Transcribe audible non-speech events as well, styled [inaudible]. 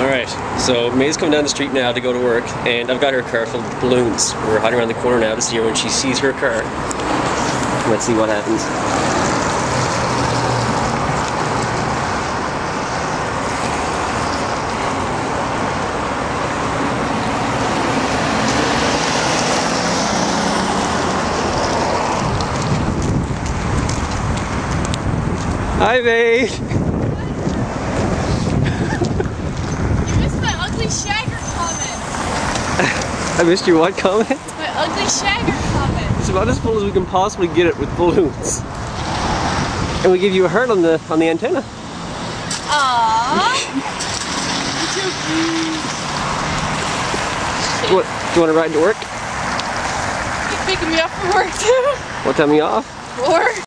Alright, so Mae's coming down the street now to go to work, and I've got her car filled with balloons. We're hiding around the corner now to see her when she sees her car. Let's see what happens. Hi, May! [laughs] You missed my ugly shagger comment. [laughs] I missed your what comment? My ugly shagger comment. It's about as full as we can possibly get it with balloons. And we give you a hurt on the on the antenna. Aww. You're. Do you, want, do you want to ride to work? You picking me up from work too? What time are you off? Four.